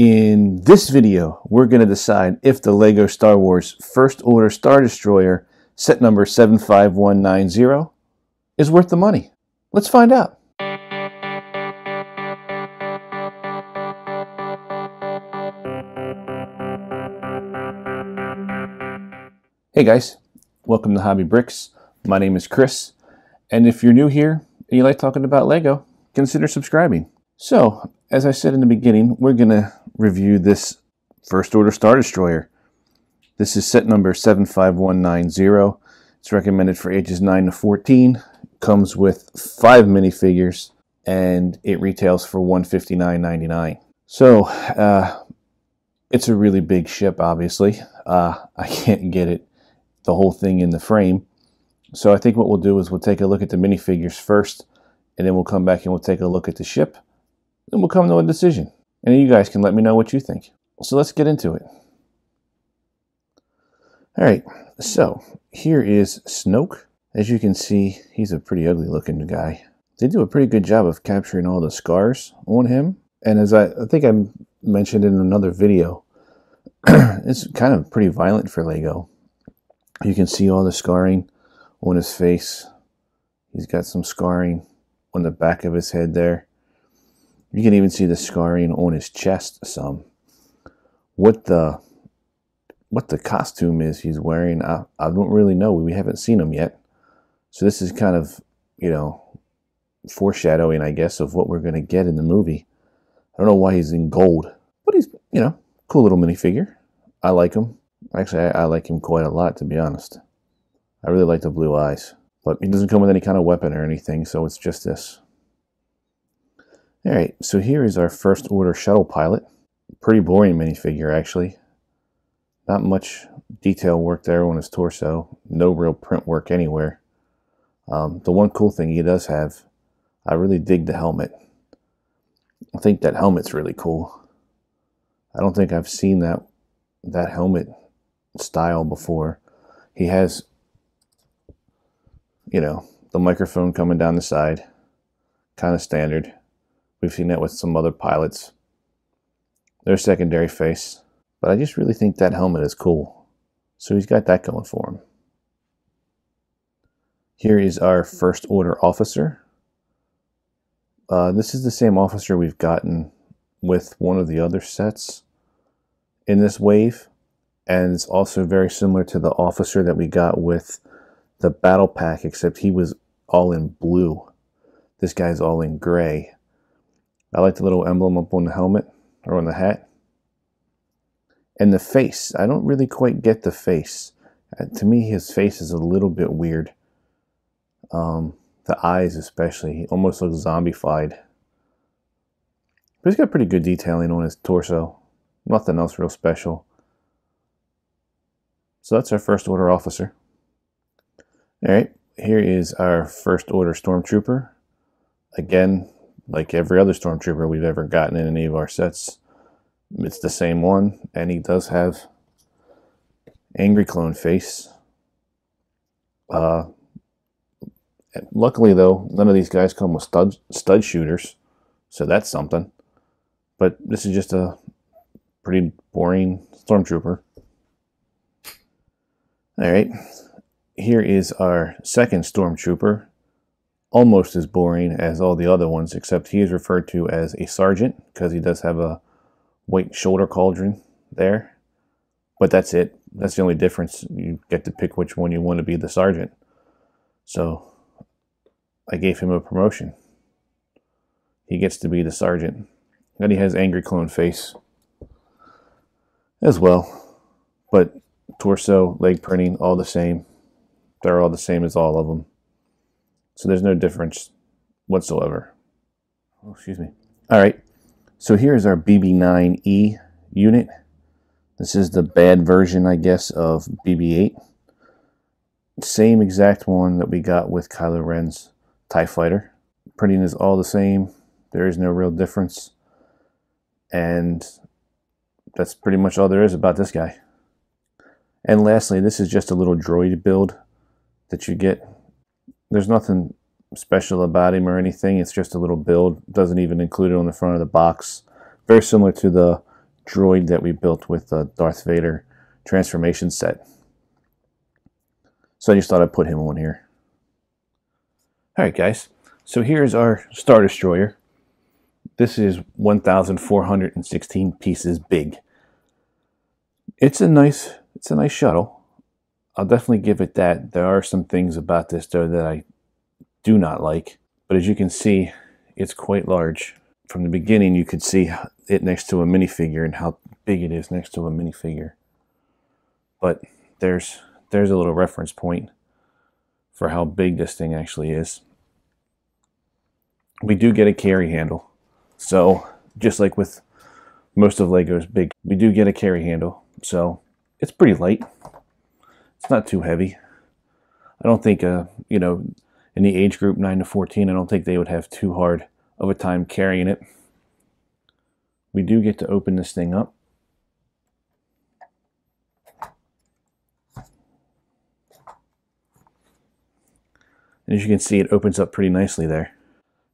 In this video, we're going to decide if the LEGO Star Wars First Order Star Destroyer set number 75190 is worth the money. Let's find out. Hey guys, welcome to Hobby Bricks. My name is Chris, and if you're new here and you like talking about LEGO, consider subscribing. So, as I said in the beginning, we're going to review this First Order Star Destroyer. This is set number 75190. It's recommended for ages 9 to 14. Comes with 5 minifigures and it retails for $159.99. So, uh, it's a really big ship, obviously. Uh, I can't get it, the whole thing in the frame. So I think what we'll do is we'll take a look at the minifigures first, and then we'll come back and we'll take a look at the ship. Then we'll come to a decision. And you guys can let me know what you think. So let's get into it. All right, so here is Snoke. As you can see, he's a pretty ugly looking guy. They do a pretty good job of capturing all the scars on him. And as I, I think I mentioned in another video, it's kind of pretty violent for Lego. You can see all the scarring on his face. He's got some scarring on the back of his head there. You can even see the scarring on his chest some. What the what the costume is he's wearing, I, I don't really know. We haven't seen him yet. So this is kind of, you know, foreshadowing, I guess, of what we're going to get in the movie. I don't know why he's in gold, but he's, you know, cool little minifigure. I like him. Actually, I, I like him quite a lot, to be honest. I really like the blue eyes. But he doesn't come with any kind of weapon or anything, so it's just this. Alright, so here is our first order shuttle pilot. Pretty boring minifigure, actually. Not much detail work there on his torso. No real print work anywhere. Um, the one cool thing he does have, I really dig the helmet. I think that helmet's really cool. I don't think I've seen that that helmet style before. He has, you know, the microphone coming down the side, kind of standard. We've seen that with some other pilots. Their secondary face. But I just really think that helmet is cool. So he's got that going for him. Here is our first order officer. Uh, this is the same officer we've gotten with one of the other sets in this wave. And it's also very similar to the officer that we got with the battle pack, except he was all in blue. This guy's all in gray. I like the little emblem up on the helmet or on the hat. And the face, I don't really quite get the face. Uh, to me, his face is a little bit weird. Um, the eyes, especially, he almost looks zombified. But he's got pretty good detailing on his torso. Nothing else real special. So that's our first order officer. All right, here is our first order stormtrooper. Again, like every other stormtrooper we've ever gotten in any of our sets. It's the same one, and he does have angry clone face. Uh, luckily, though, none of these guys come with stud stud shooters, so that's something. But this is just a pretty boring stormtrooper. All right, here is our second stormtrooper almost as boring as all the other ones, except he is referred to as a sergeant because he does have a white shoulder pauldron there. But that's it. That's the only difference. You get to pick which one you want to be the sergeant. So I gave him a promotion. He gets to be the sergeant. And he has angry clone face as well. But torso, leg printing, all the same. They're all the same as all of them. So there's no difference whatsoever. Oh, excuse me. All right. So here's our BB9E unit. This is the bad version, I guess, of BB-8. Same exact one that we got with Kylo Ren's TIE Fighter. Printing is all the same. There is no real difference. And that's pretty much all there is about this guy. And lastly, this is just a little droid build that you get there's nothing special about him or anything. It's just a little build. Doesn't even include it on the front of the box. Very similar to the droid that we built with the Darth Vader transformation set. So I just thought I'd put him on here. Alright guys, so here's our Star Destroyer. This is 1,416 pieces big. It's a nice, it's a nice shuttle. I'll definitely give it that. There are some things about this though that I do not like. But as you can see, it's quite large. From the beginning, you could see it next to a minifigure and how big it is next to a minifigure. But there's there's a little reference point for how big this thing actually is. We do get a carry handle. So just like with most of Lego's big, we do get a carry handle. So it's pretty light. It's not too heavy. I don't think, uh, you know, in the age group 9 to 14, I don't think they would have too hard of a time carrying it. We do get to open this thing up. And as you can see, it opens up pretty nicely there.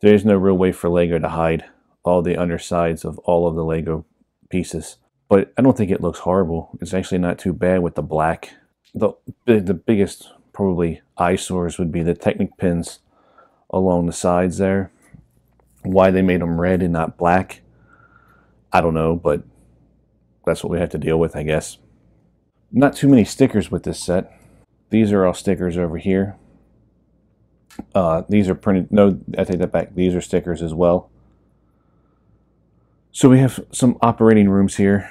There is no real way for Lego to hide all the undersides of all of the Lego pieces. But I don't think it looks horrible. It's actually not too bad with the black. The, the biggest probably eyesores would be the Technic pins along the sides there. Why they made them red and not black, I don't know, but that's what we have to deal with, I guess. Not too many stickers with this set. These are all stickers over here. Uh, these are printed. No, I take that back. These are stickers as well. So we have some operating rooms here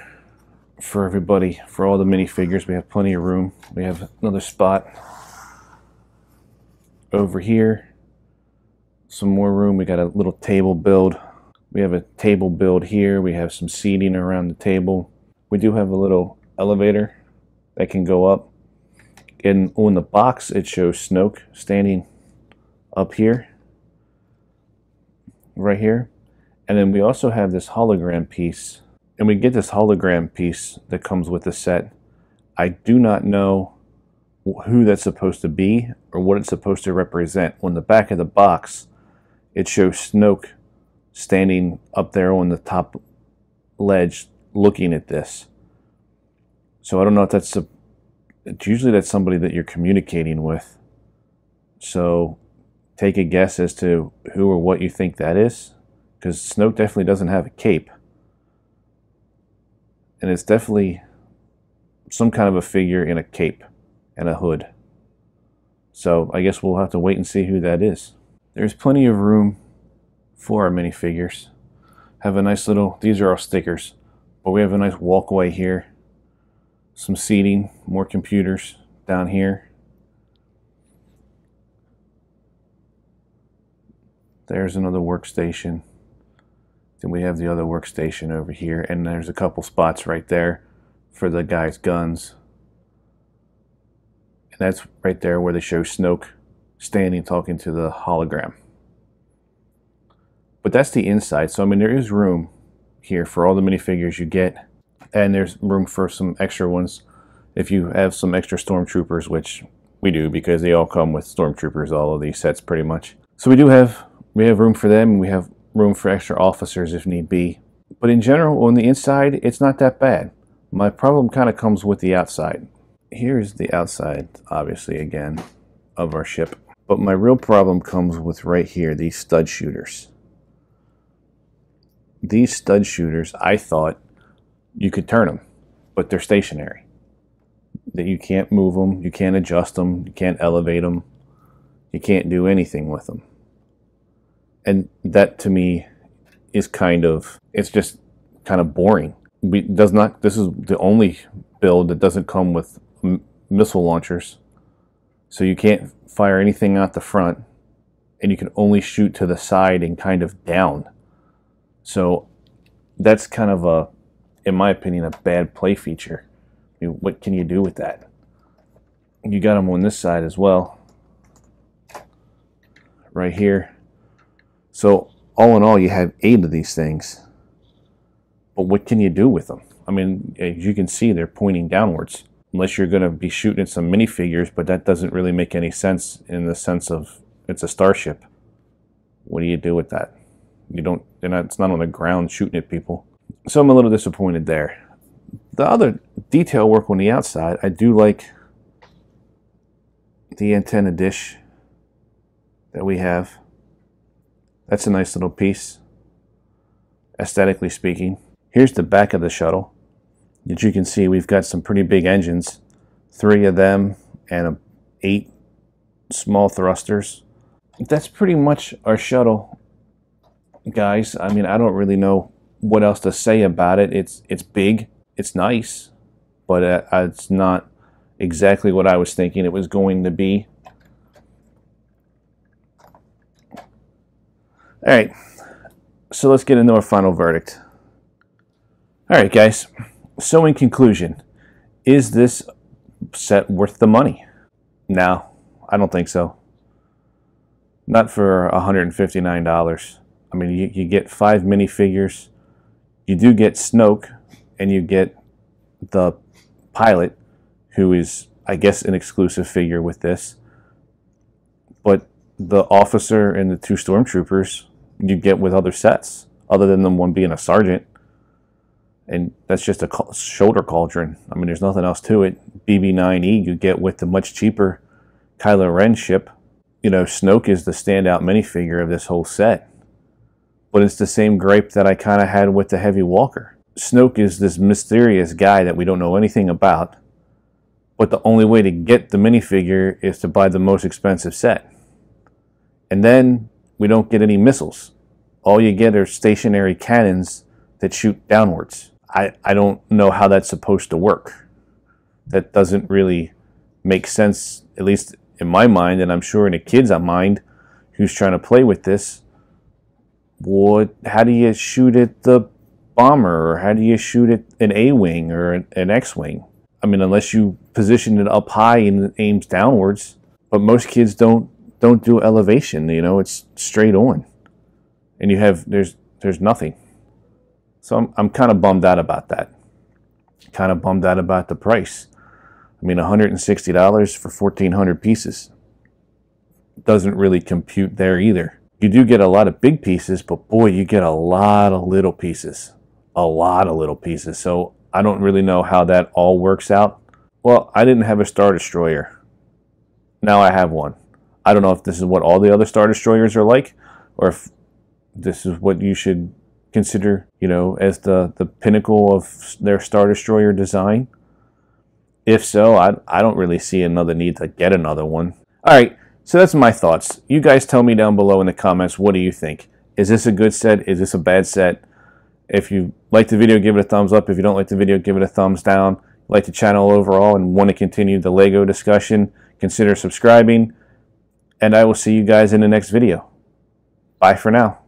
for everybody, for all the minifigures. We have plenty of room. We have another spot over here. Some more room. We got a little table build. We have a table build here. We have some seating around the table. We do have a little elevator that can go up. And on the box, it shows Snoke standing up here, right here. And then we also have this hologram piece. And we get this hologram piece that comes with the set. I do not know who that's supposed to be or what it's supposed to represent. On the back of the box, it shows Snoke standing up there on the top ledge looking at this. So I don't know if that's a, it's usually that's somebody that you're communicating with. So take a guess as to who or what you think that is. Because Snoke definitely doesn't have a cape. And it's definitely some kind of a figure in a cape and a hood. So I guess we'll have to wait and see who that is. There's plenty of room for our minifigures. Have a nice little, these are our stickers, but we have a nice walkway here. Some seating, more computers down here. There's another workstation. Then we have the other workstation over here, and there's a couple spots right there for the guy's guns. And that's right there where they show Snoke standing talking to the hologram. But that's the inside. So, I mean, there is room here for all the minifigures you get. And there's room for some extra ones if you have some extra stormtroopers, which we do because they all come with stormtroopers, all of these sets pretty much. So we do have we have room for them we have room for extra officers if need be. But in general, on the inside, it's not that bad. My problem kind of comes with the outside. Here's the outside, obviously, again, of our ship. But my real problem comes with right here, these stud shooters. These stud shooters, I thought you could turn them, but they're stationary. That you can't move them, you can't adjust them, you can't elevate them, you can't do anything with them. And that to me is kind of, it's just kind of boring. We does not, this is the only build that doesn't come with missile launchers. So you can't fire anything out the front and you can only shoot to the side and kind of down. So that's kind of a, in my opinion, a bad play feature. I mean, what can you do with that? You got them on this side as well. Right here. So all in all, you have eight of these things. But what can you do with them? I mean, as you can see, they're pointing downwards unless you're going to be shooting at some minifigures, but that doesn't really make any sense in the sense of it's a starship. What do you do with that? You don't, not, it's not on the ground shooting at people. So I'm a little disappointed there. The other detail work on the outside, I do like the antenna dish that we have. That's a nice little piece, aesthetically speaking. Here's the back of the shuttle. As you can see, we've got some pretty big engines. Three of them and eight small thrusters. That's pretty much our shuttle, guys. I mean, I don't really know what else to say about it. It's it's big, it's nice, but uh, it's not exactly what I was thinking it was going to be. All right, so let's get into our final verdict. All right, guys. So, in conclusion, is this set worth the money? No, I don't think so. Not for $159. I mean, you, you get five minifigures. You do get Snoke, and you get the pilot, who is, I guess, an exclusive figure with this. But the officer and the two stormtroopers you get with other sets, other than the one being a sergeant. And that's just a shoulder pauldron. I mean, there's nothing else to it. BB-9E you get with the much cheaper Kylo Ren ship. You know, Snoke is the standout minifigure of this whole set. But it's the same gripe that I kind of had with the Heavy Walker. Snoke is this mysterious guy that we don't know anything about. But the only way to get the minifigure is to buy the most expensive set. And then we don't get any missiles. All you get are stationary cannons that shoot downwards. I, I don't know how that's supposed to work. That doesn't really make sense, at least in my mind, and I'm sure in a kid's mind who's trying to play with this. What? How do you shoot at the bomber, or how do you shoot at an A-wing or an, an X-wing? I mean, unless you position it up high and it aims downwards. But most kids don't don't do elevation. You know, it's straight on, and you have there's there's nothing. So I'm I'm kind of bummed out about that. Kind of bummed out about the price. I mean, $160 for 1,400 pieces doesn't really compute there either. You do get a lot of big pieces, but boy, you get a lot of little pieces. A lot of little pieces. So I don't really know how that all works out. Well, I didn't have a Star Destroyer. Now I have one. I don't know if this is what all the other Star Destroyers are like, or if this is what you should consider, you know, as the, the pinnacle of their Star Destroyer design. If so, I, I don't really see another need to get another one. All right, so that's my thoughts. You guys tell me down below in the comments, what do you think? Is this a good set? Is this a bad set? If you like the video, give it a thumbs up. If you don't like the video, give it a thumbs down. Like the channel overall and want to continue the LEGO discussion, consider subscribing and I will see you guys in the next video. Bye for now.